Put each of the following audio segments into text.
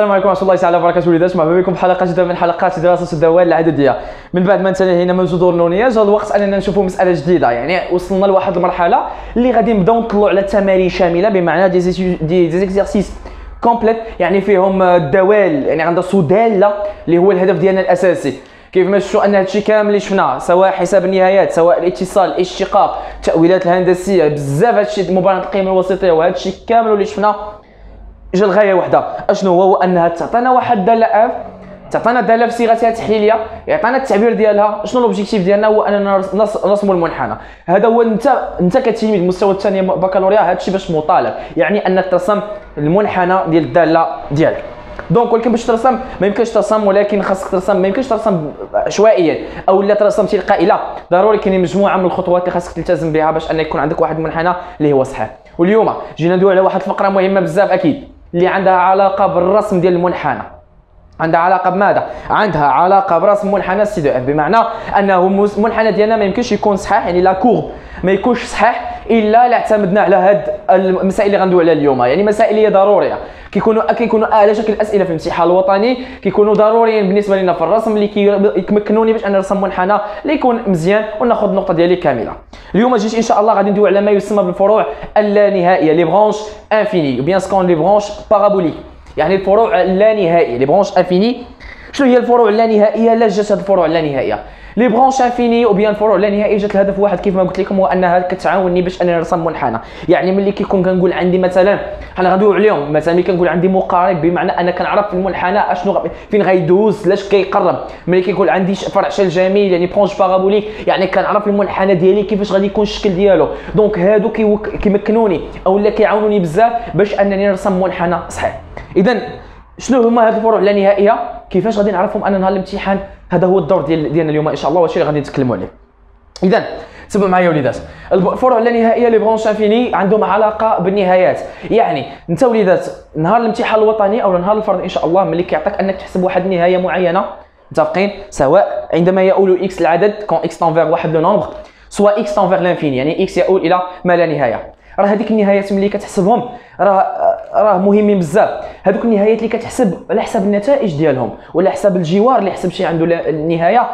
السلام عليكم ورحمة الله تعالى وبركاته. وليدات مرحبا بكم. في حلقة جديدة من حلقات دراسة الدوال العددية. من بعد ما انتهينا من جذور النونيه جا الوقت أننا نشوفوا مسألة جديدة. يعني وصلنا لواحد المرحلة اللي غادي نبدأو نطلعوا على تمارين شاملة بمعنى des exercices complets يعني فيهم الدوال يعني عندها سداله اللي هو الهدف ديالنا الأساسي. كيف ما شفتوا أن هادشي كامل اللي شفناه سواء حساب النهايات سواء الاتصال الاشتقاق التاويلات الهندسية بزاف هادشي مبرهنة القيمه الوسيطية وهادشي كامل اللي شفناه جا الغاية وحدة. أشنو هو؟ أنها تعطينا واحد داله f تعطينا داله في صيغتها تحليلية يعطينا التعبير ديالها. شنو l'objectif ديالنا؟ هو أننا نرسموا المنحنى. هذا هو أنت أنت كتلميذ المستوى الثاني بكالوريا هذا الشيء باش مطالب. يعني انك ترسم المنحنى ديال الدالة ديالك. donc ولكن باش ترسم ما يمكنش ترسم ولكن خاصك ترسم. ما يمكنش ترسم عشوائيا. أو لا ترسم تلقائي لا ضروري كاين مجموعة من الخطوات اللي خاصك تلتزم بها باش ان يكون عندك واحد المنحنى اللي هو صحيح. واليوم جينا ندوي على واحد الفقرة مهمة بزاف أكيد. اللي عندها علاقة بالرسم ديال المنحنى عندها علاقة بماذا؟ عندها علاقة برسم منحنى C de f بمعنى أنه المنحنى ديالنا ما يمكنش يكون صحيح يعني la courbe ما يكونش صحيح إلا الا اعتمدنا على هاد المسائل اللي غندوي عليها اليوم. يعني مسائل هي ضرورية. كيكونوا كيكونوا على شكل اسئله في الامتحان الوطني كيكونوا ضروريين بالنسبة لنا في الرسم اللي كيمكنوني باش أنا نرسم منحنى اللي يكون مزيان وناخذ النقطة ديالي كاملة. اليوم جيت إن شاء الله غادي ندوي على ما يسمى بالفروع اللانهائية les branches infinies bien ce qu'on les branches paraboliques يعني الفروع اللانهائية les branches infinies شنو هي الفروع اللانهائيه لا جات هذه الفروع اللانهائيه les branches infinies ou bien فروع لا نهائي جات الهدف واحد كيف ما قلت لكم هو انها كتعاونني باش انني نرسم منحنى يعني ملي كيكون كنقول عندي مثلا حنا غندويو عليهم مثلا ملي كنقول عندي مقارب بمعنى أنا كنعرف في المنحنى اشنو فين غيدوز لاش كيقرب ملي كيقول عندي فرع شلجمي يعني branche parabolique يعني كنعرف المنحنى ديالي كيفاش غادي يكون الشكل ديالو donc هادو كيمكنوني أو لا كيعاونوني بزاف باش انني نرسم منحنى صحيح اذا شنو هما هاد الفروع اللانهائيه كيفاش غادي نعرفهم أن نهار الامتحان؟ هذا هو الدور ديال ديالنا اليوم إن شاء الله وهادشي اللي غادي نتكلموا عليه. اذا تبعوا معايا وليدات. الفروع اللانهائيه les branches infinies عندهم علاقة بالنهايات. يعني انت وليدات نهار الامتحان الوطني أو نهار الفرض إن شاء الله ملي كيعطيك أنك تحسب واحد النهايه معينة متفقين؟ سواء عندما يؤول x العدد quand x tend vers واحد le nombre سواء x tend vers l'infini يعني x يؤول إلى ما لا نهاية. راه هذيك النهايات ملي كتحسبهم راه راه مهمين بزاف. هذوك النهايات اللي كتحسب على حساب النتائج ديالهم ولا حساب الجوار اللي حسب شي عنده النهاية.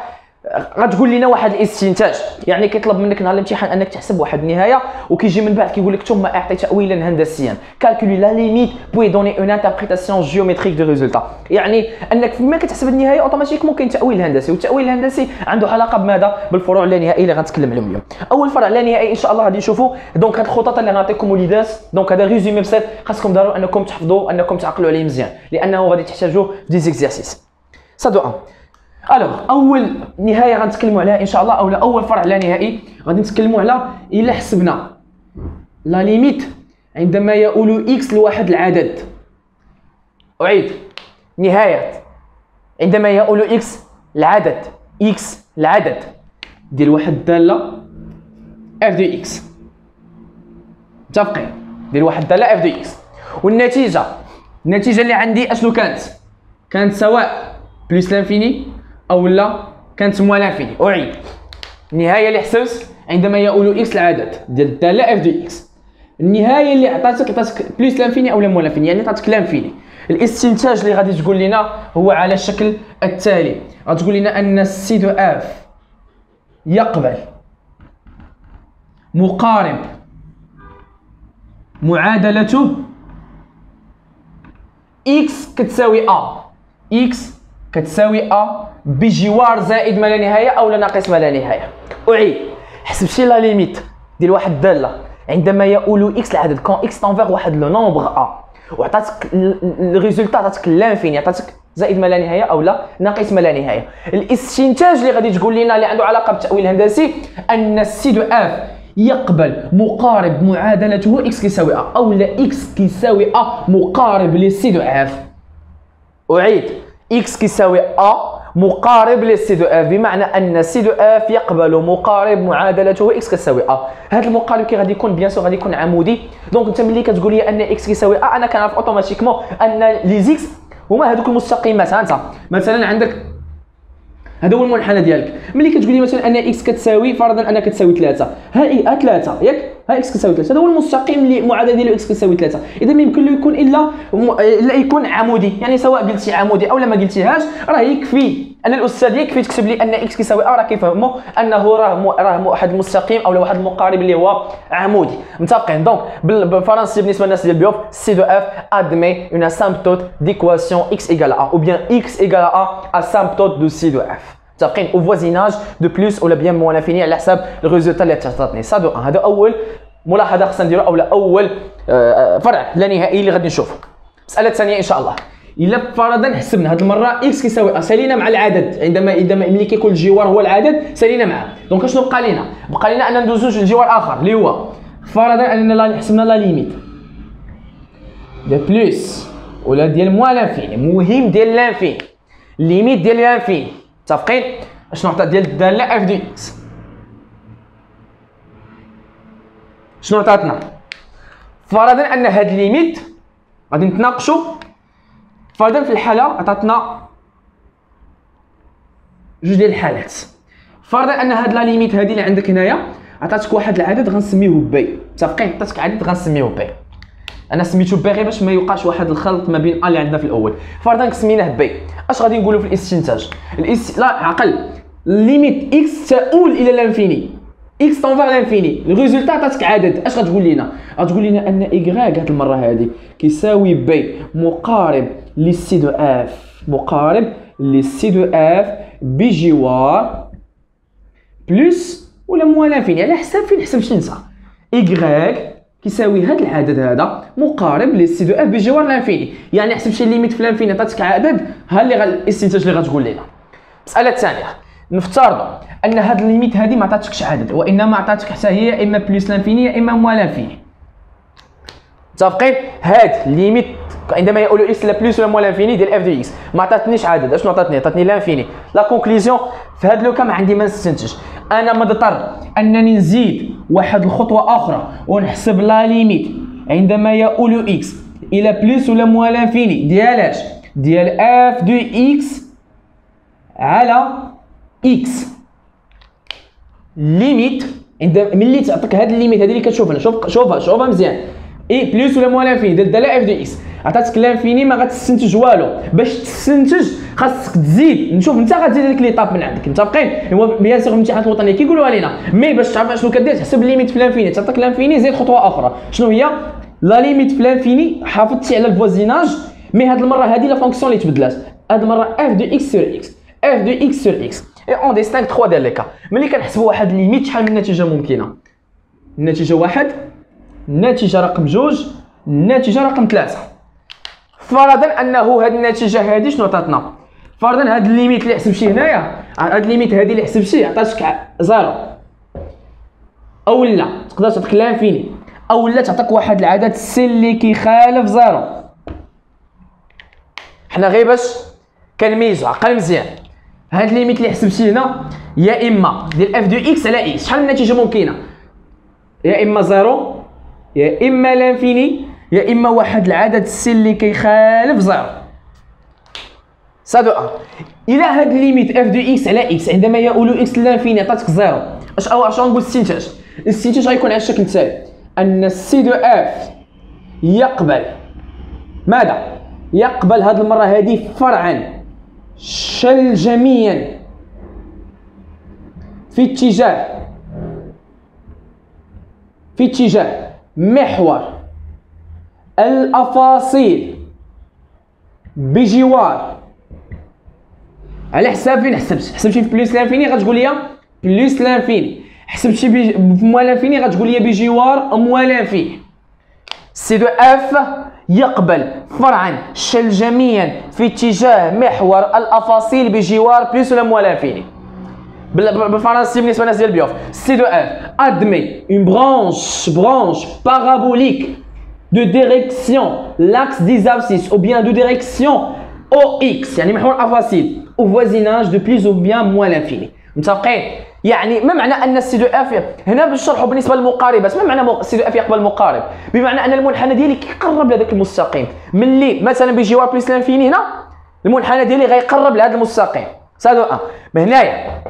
غتقول لنا واحد الاستنتاج. يعني كيطلب منك نهار الامتحان انك تحسب واحد النهاية وكيجي من بعد كيقول لك ثم اعطي تاويلا هندسيا calculer la limite puis donner une interprétation géométrique du résultat يعني أنك فيما كتحسب النهاية اوتوماتيك ممكن تأويل هندسي والتاويل الهندسي عنده علاقة بماذا؟ بالفروع اللانهائيه اللي غنتكلم عليهم اليوم. أول فرع اللانهائي إن شاء الله غادي نشوفوا donc هاد الخطط اللي غنعطيكم وليدات donc هذا résumé بسيط. خاصكم ضروري أنكم تحفظوا أنكم تعقلوا عليه مزيان لأنه غادي تحتاجوا des exercices ça d'une alors أول نهاية غنتكلموا عليها إن شاء الله اولا أول فرع لا نهائي غادي نتكلموا على إلا حسبنا. la limite عندما يؤول x لواحد العدد. أعيد. نهاية. عندما يؤول إكس العدد. إكس العدد. ديال واحد الداله f de x متفقين؟ ديال واحد الداله f de x والنتيجة. النتيجة اللي عندي أشنو كانت؟ كانت سواء plus l'infini أو لا كانت moins l'infini أعيد. النهاية اللي حسبت عندما يؤول x العدد ديال الدالة f de x. النهاية اللي عطاتك عطاتك plus l'infini أو moins l'infini يعني عطاتك l'infini الاستنتاج اللي غادي تقول لنا هو على الشكل التالي. غتقول لنا أن ال C de f يقبل مقارب معادلته إكس كتساوي ا إكس كتساوي ا بجوار زائد ما لا نهاية أو لا ناقص ما لا نهاية. أعيد. حسب شي la limite. ديال واحد الداله عندما يؤول x العدد quand x tend vers واحد le nombre a. وعطاتك ال résultat عطاتك l'infini عطاتك زائد ما لا نهاية أو لا ناقص ما لا نهاية. الإستنتاج اللي غادي تقول لنا اللي عنده علاقة بالتاويل الهندسي أن ال C de f يقبل مقارب معادلته x كيساوي a أو لا x كيساوي a مقارب ل C de f أعيد. x كيساوي a مقارب لل C de f بمعنى أن C de f يقبل مقارب معادلته x كتساوي a. هذا المقارب كي غادي يكون bien sûr غادي يكون عمودي. donc أنت ملي كتقول لي أن x كيساوي a أنا كنعرف automatiquement أن les x هما هذوك المستقيمات. ها أنت؟ مثلا عندك هذا هو المنحنى ديالك. ملي كتقول لي مثلا أن x كتساوي فرضا انها كتساوي 3 ها a 3 ياك؟ ها x كتساوي 3 هذا هو المستقيم اللي المعادله ديالو x كتساوي 3 إذا ما يمكن له يكون إلا لا يكون عمودي. يعني سواء قلتي عمودي أو لا ما قلتيهاش راه يكفي. أن الأستاذ يكفي تكتب لي أن x كيساوي a راه كيفهموا أنه راه راه واحد المستقيم أو واحد المقارب اللي هو عمودي. متفقين؟ donc بالفرنسي بالنسبة للناس ديال BIOF C de f admet une asymptote d'équation x égale a ou bien x égale a asymptote de C de f متفقين au voisinage de plus ولا bien moins infini على حساب ال résultat اللي تعطيني ça d'une هذا أول ملاحظة خصنا نديرو أو أول فرع لا نهائي اللي غادي نشوفه. المساله الثانية إن شاء الله. إلا فرضا حسبنا هذه المرة x كيساوي a سالينا مع العدد. عندما عندما ملي كيكون الجوار هو العدد سالينا معاه. donc شنو بقى لنا بقى لنا أن ندوزو لجوار آخر اللي هو فرضا أننا حسبنا la limite. de plus ولا ديال moins l'infini مهم ديال l'infini limite ديال l'infini متفقين؟ شنو عطات ديال الداله f de x شنو عطاتنا؟ فرضا أن هاد limite غادي نتناقشوا. فرضا في الحالة عطاتنا جوج ديال الحالات. فرضا أن هاد la limite هادي اللي عندك هنايا عطاتك واحد العدد غنسميوه b متفقين؟ عطاتك عدد غنسميوه b أنا سميتو b غير باش ما يوقعش واحد الخلط ما بين a اللي عندنا في الأول. فرضا سميناه b. أش غادي نقولوا في الاستنتاج الاست... لا عقل. limite x تؤول إلى ال infini. x tend vers l'infini ال résultat عطاتك عدد. أش غتقول لنا غتقول لنا أن ايكغاك هاد المرة هادي كيساوي b مقارب لل C de f. مقارب لل C de f بجوار plus ولا moins l'infini. على حساب فين حسبتي انت ايكغاك كيساوي هذا العدد هذا مقارب لل C de f بجوار l'infini يعني حسب شي limite في ال infini عطاتك عدد ها اللي الاستنتاج اللي غتقول لنا المساله الثانية نفترض أن هاد ال limite هادي ما عطاتكش عدد وإنما عطاتك حتى هي إما plus l'infini إما moins l'infini متفقين هاد limite عندما يؤول x لا plus ولا moins l'infini ديال f de x ما عطاتنيش عدد اشنو عطاتني عطاتني l'infini la conclusion في هاد le cas ما عندي ما نستنتج أنا مضطر أنني نزيد واحد الخطوة أخرى ونحسب la limite عندما يؤول x إلى plus ولا moins l'infini ديال اش ديال f de x على x limite عند ملي تعطيك هاد ال limite هذه اللي كتشوفها شوف شوفها شوفها مزيان. اي plus ولا moins l'infini ديال داله f de x. عطاتك l'infini ما غتستنتج والو. باش تستنتج خاصك تزيد. نشوف انت غتزيد هذيك l'étape من عندك. متفقين هو bien sûr الامتحانات الوطنيه كيقولوها لينا mais باش تعرف شنو كدير تحسب ال limite في l'infini. تعطيك l'infini زيد خطوة أخرى. شنو هي؟ la limite في l'infini حافظتي على ال voisinage. mais هاد المرة هذه la fonction اللي تبدلات. هاد المرة f de x sur x. f de x sur x. et on distingue 3 ديال les cas ملي كنحسبوا واحد limite شحال من نتيجة ممكنة؟ النتيجه واحد النتيجه رقم جوج النتيجه رقم ثلاثة. فرضا أنه هاد النتيجة هادي شنو عطاتنا؟ فرضا هاد ال limite اللي حسبتيه هنايا هاد ال limite هادي اللي حسبتيه عطاتك zéro. أو لا تقدر تعطيك l'infini. أو لا تعطيك واحد العدد سي اللي كيخالف zéro. حنا غير باش كنميزو عقل مزيان. هاد ال limite اللي حسبتي هنا يا إما ديال f de x على x شحال من نتيجة ممكنة؟ يا إما zéro يا إما l'infini يا إما واحد العدد سي اللي كيخالف zéro. ça donne إلا هاد limite f de x على x عندما يؤول x l'infini عطاتك zéro. أش أو أش؟ غنقول الاستنتاج الاستنتاج غيكون على الشكل التالي؟ أن ال C de f يقبل ماذا؟ يقبل هاد المرة هذه فرعا شلجميا في اتجاه في اتجاه محور الأفاصيل بجوار. على حساب فين؟ حسبت حسبتي في plus l'infini غتقول لي plus l'infini حسبتي ب moins l'infini غتقول لي بجوار moins l'infini C de f يقبل فرعا شلجميا في اتجاه محور الأفاصيل بجوار plus ولا moins l'infini بالفرنسي بالنسبة للناس ديال BIOF. C de f admet. une branche branche parabolique de direction l'axe des abscisses ou bien de direction Ox يعني محور الافاصيل au voisinage de plus ou bien moins l'infini متفقين؟ يعني ما معنى أن ال C de f هنا بالشرح بالنسبة للمقاربات ما معنى ال C de f يقبل المقارب بمعنى أن المنحنى ديالي كيقرب لهذاك المستقيم. ملي مثلا بجوار plus l'infini هنا المنحنى ديالي غيقرب لهذا المستقيم. ça donne. من هنايا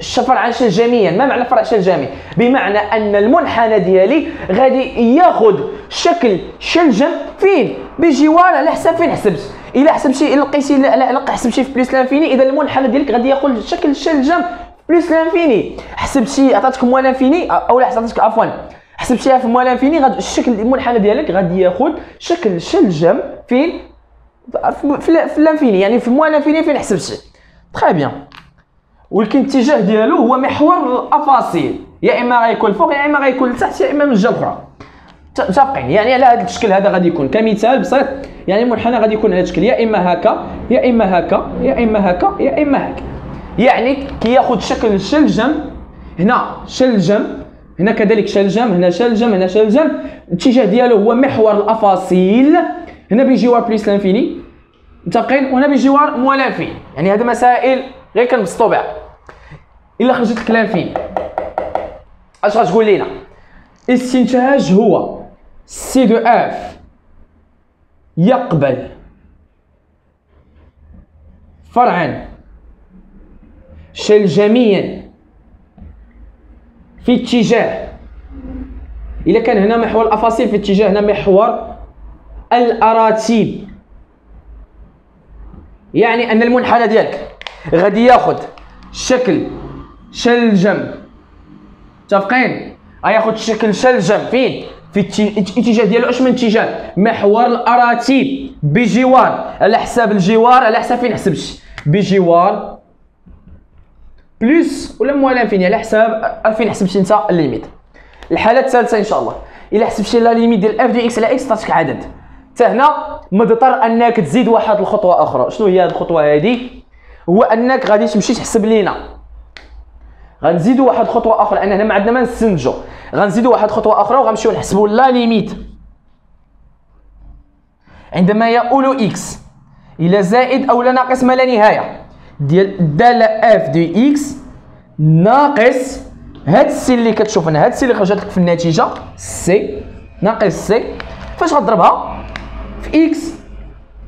شلجميا ما معنى فرع شلجمي بمعنى أن المنحنى ديالي غادي ياخذ شكل شلجم فين؟ بجوار على حساب فين حسبت؟ إلا حسبتي إلا لقيتي الا حسبتي في plus l'infini إذا المنحنى ديالك غادي ياخذ شكل شلجم plus l'infini. حسبتي عطاتك moins l'infini؟ أو لا عطاتك عفوا. حسبتيها في moins l'infini غادي الشكل المنحنى ديالك غادي ياخذ شكل شلجم فين؟ في l'infini. يعني في moins l'infini فين حسبتي؟ très bien ولكن الاتجاه ديالو هو محور الافاصيل. يا إما غيكون فوق يا إما غيكون لتحت يا إما من الجهه الاخرى متفقين يعني على هذا الشكل هذا غادي يكون. كمثال بسيط يعني المنحنى غادي يكون على الشكل يا إما هكا يا إما هكا يا إما هكا يا إما هكا. يعني كياخذ شكل شلجم هنا شلجم هنا كذلك شلجم هنا شلجم هنا شلجم الاتجاه ديالو هو محور الافاصيل. هنا بجوار plus l'infini. متفقين؟ وهنا بجوار moins l'infini يعني هذه مسائل غير كنبسطوا بها. إلا خرجت لك l'infini؟ أش غتقول لينا؟ استنتاج هو C de f يقبل. فرعا. شلجميا في اتجاه. إلا كان هنا محور الأفاصيل في اتجاه هنا محور الأراتيب. يعني أن المنحنى ديالك غادي ياخذ شكل شلجم متفقين؟ غياخذ شكل شلجم فين؟ في الاتجاه ديالو اش من اتجاه محور الأراتيب. بجوار. على حساب الجوار على حساب فين حسبتش بجوار. plus ولا moins l'infini؟ على حساب فين حسبتي أنت؟ ال limite. الحالة الثالثة إن شاء الله. إلا حسبتي la limite ديال f de x على x تعطيك عدد. حتى هنا مضطر أنك تزيد واحد الخطوة أخرى. شنو هي هذه الخطوة هذه هو أنك غادي تمشي تحسب لينا. غنزيدوا واحد خطوة أخرى لأن هنا ما عندنا ما نستنتجوا غنزيدوا واحد خطوة أخرى وغنمشيو نحسبوا la limite. عندما يؤول x إلى زائد أو لا ناقص ما لا نهاية. ديال الداله f de x ناقص هاد ال c اللي كتشوف هنا. هاد السي اللي خرجت لك في النتيجة سي ناقص سي فاش غضربها في x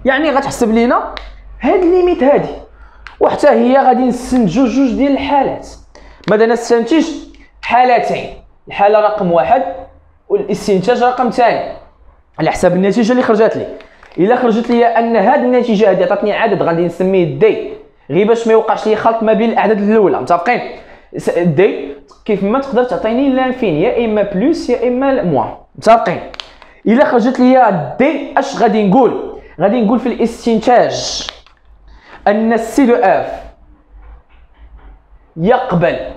يعني غتحسب لينا هاد limite هادي. وحتى هي غادي نستنتجو جوج ديال الحالات. ماذا نستنتج؟ حالتين. الحالة رقم واحد والاستنتاج رقم ثاني. على حساب النتيجة اللي خرجت لي. إلا خرجت لي أن هذه النتيجة هذه عطاتني عدد غادي نسميه d غير باش ما يوقعش لي خلط ما بين الاعداد الأولى متفقين؟ d كيف ما تقدر تعطيني l'infini يا إما plus يا إما moins متفقين؟ إلا خرجت لي d أش غادي نقول؟ غادي نقول في الاستنتاج أن ال C de f يقبل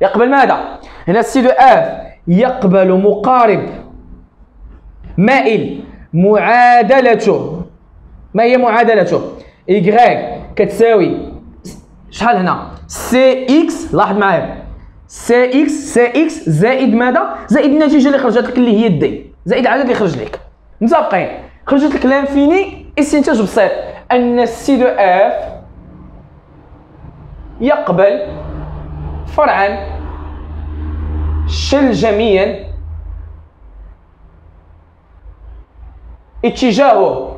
يقبل ماذا؟ هنا ال C de f يقبل مقارب. مائل معادلته. ما هي معادلته؟ Y كتساوي شحال هنا؟ cx لاحظ معايا. cx cx زائد ماذا؟ زائد النتيجة اللي خرجت لك اللي هي d زائد العدد اللي خرج لك. متفقين؟ خرجت لك l'infini استنتاج بسيط أن ال C de f يقبل فرعا شلجميا اتجاهه.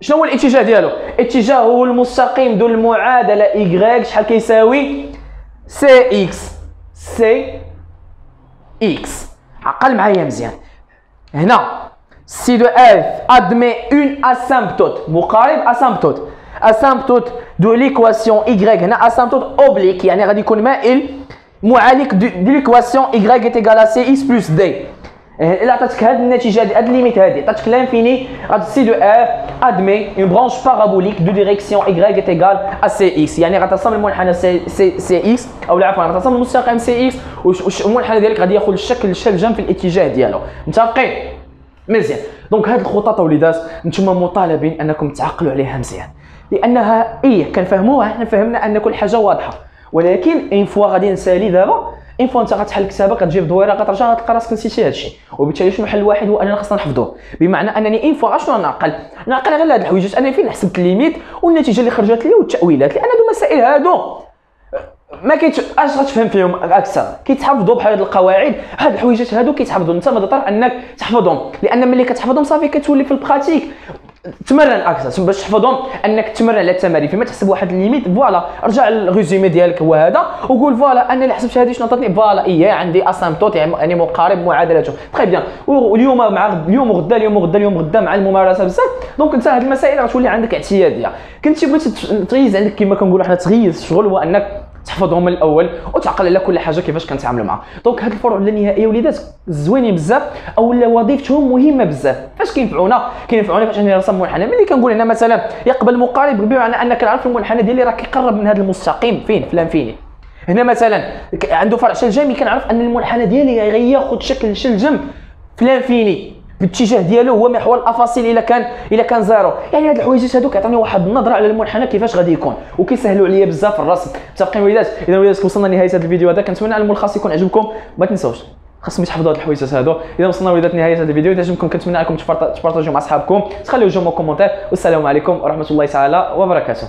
شنو هو الاتجاه ديالو؟ اتجاهه المستقيم ذو المعادلة y شحال كيساوي؟ cx. cx. عقل معايا مزيان. هنا C de f admet une asymptote. مقارب asymptote. asymptote de l'équation y. هنا asymptote oblique يعني غادي يكون مائل معالك de l'équation y égal à cx plus d. الا عطاتك هاد النتيجه هاد ال limite هادي عطاتك l'infini غادي C de f admet une branche parabolique de direction y égal à cx. يعني غتصمم المنحنى c c cx أو عفوا غتصمم المستقيم cx والمنحنى ديالك غادي ياخذ الشكل الشلجم في الاتجاه ديالو متفقين مزيان donc هاد الخطط وليدات نتوما مطالبين انكم تعقلوا عليها مزيان لأنها إيه كنفهموها حنا فهمنا أن كل حاجة واضحة. ولكن une fois غادي نسالي دابا une fois أنت غتحل كتابة كتجيب دويره غترجع غتلقى راسك نسيتي هذا الشيء وبالتالي شنو الحل الواحد هو أننا خصنا نحفظوه. بمعنى أنني une fois شنو نعقل؟ نعقل غير هاد الحوايج أنا فين حسبت ال limite والنتيجة اللي خرجت لي والتأويلات. لأن هادو مسائل هادو ما كيتش أش غتفهم فيهم أكثر؟ كيتحفظوا بحال هاد القواعد. هاد الحويجات هادو كيتحفظوا. انت مضطر أنك تحفظهم. لأن ملي كتحفظهم صافي كتولي في ال pratique. تمرن أكثر باش تحفظهم أنك تمرن على التمارين. فيما تحسب واحد ال limite voilà رجع لل résumé ديالك هو هذا وقول voilà أنا اللي حسبت هذه شنو عطاتني؟ voilà إيه عندي asymptote يعني مقارب معادلته. très bien واليوم مع اليوم وغدا اليوم وغدا اليوم وغدا مع الممارسة بزاف. donc إنت هذه المسائل غتولي عندك اعتياديه كنتي بغيتي تغيز عندك كما كنقولوا حنا تغيز الشغل هو أنك تحفظهم من الأول وتعقل على كل حاجة كيفاش كنتعاملوا معها donc هاد الفروع اللانهائيه وليدات زوينين بزاف أو وظيفتهم مهمة بزاف. فاش كينفعونا؟ كينفعونا فاش انني نرسم منحنى ملي كنقول هنا مثلا يقبل مقارب بمعنى أنك عارف المنحنى ديالي راه كيقرب من هذا المستقيم. فين؟ ف l'infini هنا مثلا عنده فرع شلجمي كنعرف أن المنحنى ديالي غياخذ شكل شلجم ف l'infini؟ الاتجاه ديالو هو محور الأفاصيل إلا كان إلا كان zéro يعني هاد الحوايجات هادو كيعطيوني واحد النظرة على المنحنى كيفاش غادي يكون. وكيسهلوا عليا بزاف الرسم. متفقين وليدات. إذا وليدات وصلنا لنهاية هذا الفيديو هذا. كنتمنى الملخص يكون عجبكم. ما تنساوش. خاصكم تحفظوا هاد الحوايجات هادو. إذا وصلنا وليدات نهايه هذا الفيديو إذا عجبكم كنتمنى انكم تبارطاجيو مع أصحابكم. تخليو جوجهم كومونتير والسلام عليكم ورحمة الله تعالى وبركاته.